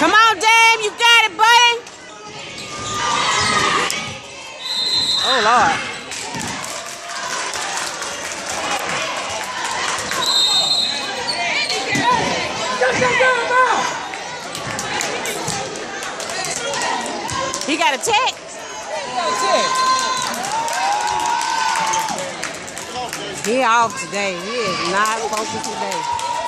Come on, Dame! you got it, buddy. Oh, Lord. He got a text. He off today. He is not focused today.